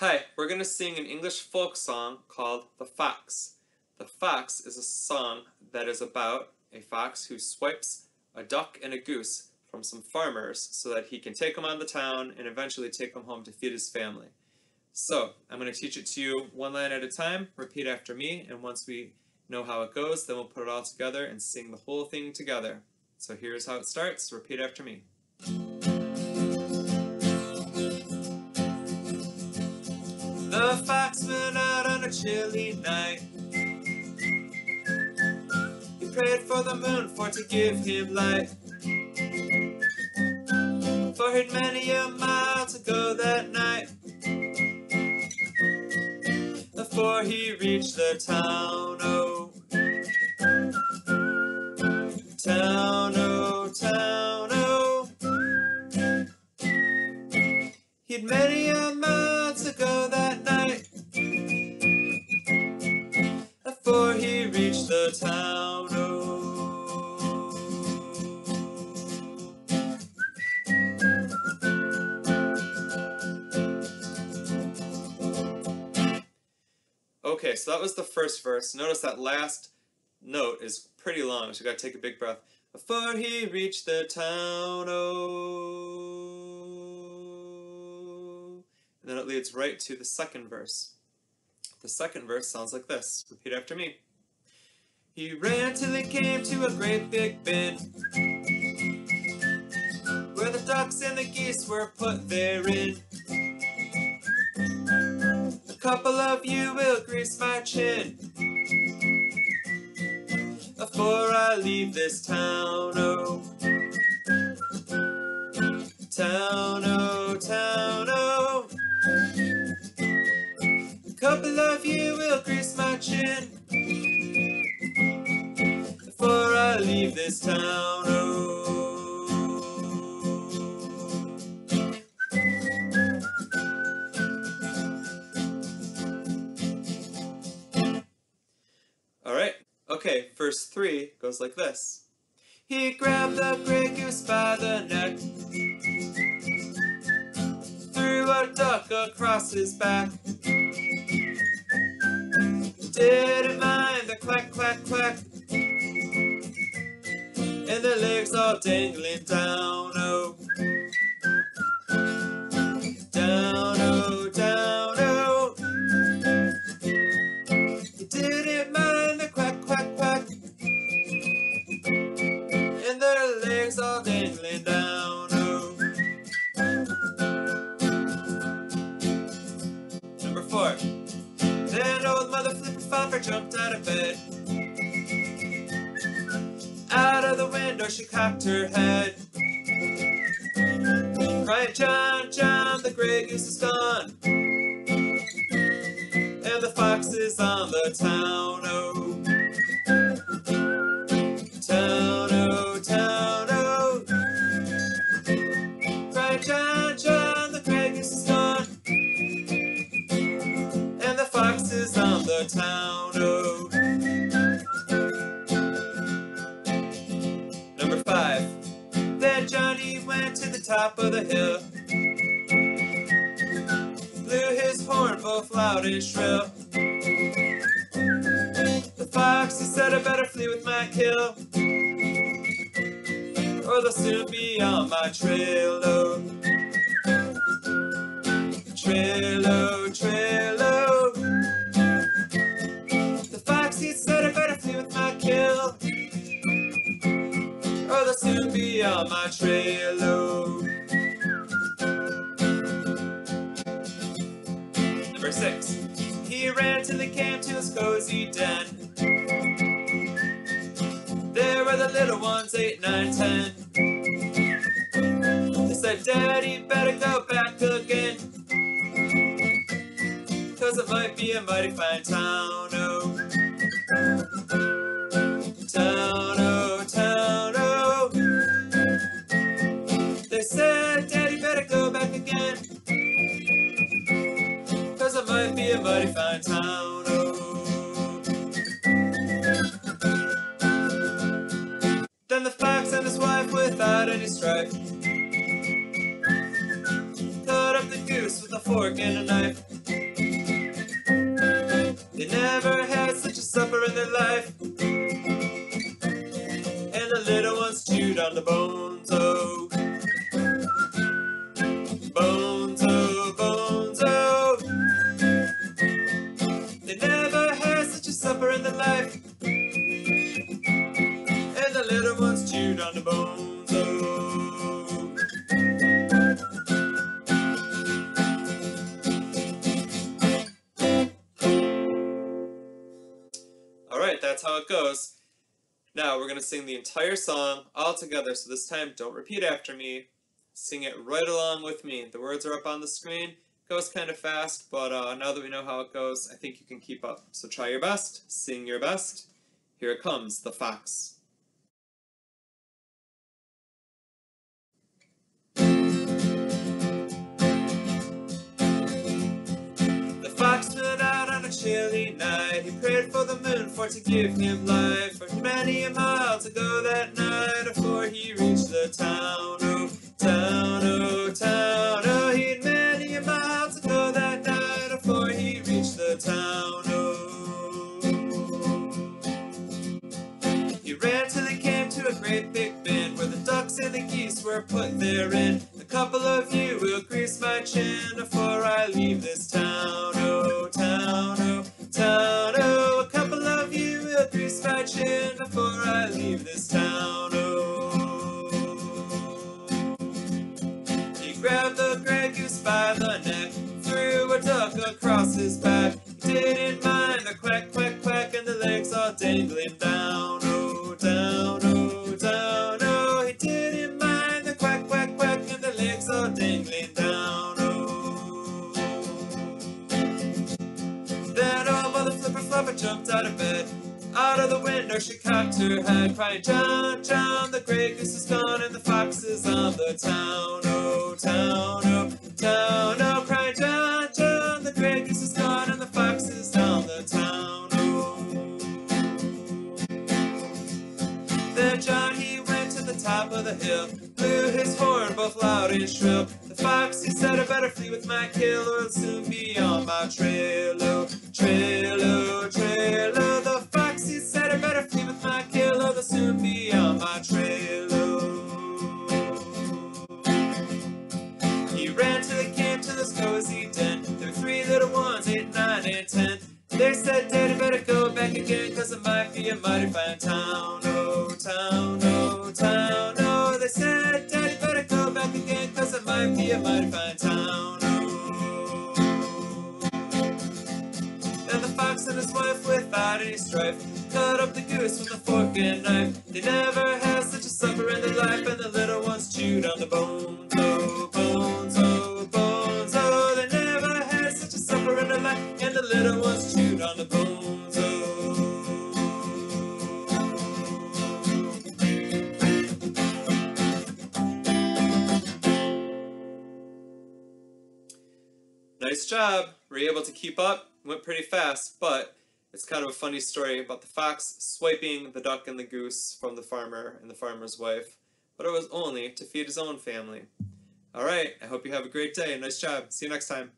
Hi, we're going to sing an English folk song called The Fox. The Fox is a song that is about a fox who swipes a duck and a goose from some farmers so that he can take them on the town and eventually take them home to feed his family. So, I'm going to teach it to you one line at a time, repeat after me, and once we know how it goes, then we'll put it all together and sing the whole thing together. So here's how it starts, repeat after me. A chilly night. He prayed for the moon for to give him light. For he'd many a mile to go that night. Before he reached the town, Okay, so that was the first verse. Notice that last note is pretty long, so you gotta take a big breath. Before he reached the town, oh. And then it leads right to the second verse. The second verse sounds like this. Repeat after me. He ran till he came to a great big bin Where the ducks and the geese were put therein couple of you will grease my chin. Before I leave this town, oh. Town, oh, town, oh. A couple of you will grease my chin. Before I leave this town, oh 3 goes like this. He grabbed the gray goose by the neck, threw a duck across his back. Didn't mind the clack, clack, clack, and the legs all dangling down, oh. Four. Then old mother flipper flopper jumped out of bed. Out of the window she cocked her head. Cried, John, John, the gray goose is gone. And the fox is on the town, town, oh. Number five. Then Johnny went to the top of the hill. Blew his horn both loud and shrill. The fox, he said, I better flee with my kill. Or they'll soon be on my trail, oh. On my trail, oh. Number six. He ran to the camp to his cozy den. There were the little ones, eight, nine, ten. They said, Daddy, better go back again. Cause it might be a mighty fine. Town, without any strife. Cut up the goose with a fork and a knife. They never had such a supper in their life. And the little ones chewed on the bones, oh. That's how it goes. Now we're going to sing the entire song all together, so this time don't repeat after me. Sing it right along with me. The words are up on the screen. It goes kind of fast, but uh, now that we know how it goes, I think you can keep up. So try your best, sing your best. Here it comes, the fox. Chilly night. He prayed for the moon for to give him life. For many a mile to go that night before he reached the town. Oh, town, oh, town, oh. He'd many a mile to go that night before he reached the town. Oh. He ran till he came to a great big bend where the ducks and the geese were put therein. A couple of you grease my chin before I leave this town. Oh. He grabbed the gray goose by the neck, threw a duck across his back. She cocked her head, crying, John, John, the gray goose is gone and the fox is on the town. Oh, town, oh, town, oh, crying, John, John, the gray goose is gone and the fox is on the town. Oh. Then John he went to the top of the hill, blew his horn both loud and shrill. The fox he said, I better flee with my kill, or it'll soon be on my trail. Oh, trail, oh, They said, Daddy, better go back again, cause it might be a mighty fine town. Oh, town, oh, town, oh. They said, Daddy, better go back again, cause it might be a mighty fine town. Oh. Then the fox and his wife, without any strife, cut up the goose with a fork and knife. They never had such a supper in their life, and the little ones chewed on the bones. Oh, bones, oh, bones, oh. They never had such a supper in their life, and the little ones on the. Oh. Nice job. Were you able to keep up? Went pretty fast, but it's kind of a funny story about the fox swiping the duck and the goose from the farmer and the farmer's wife, but it was only to feed his own family. Alright, I hope you have a great day. Nice job. See you next time.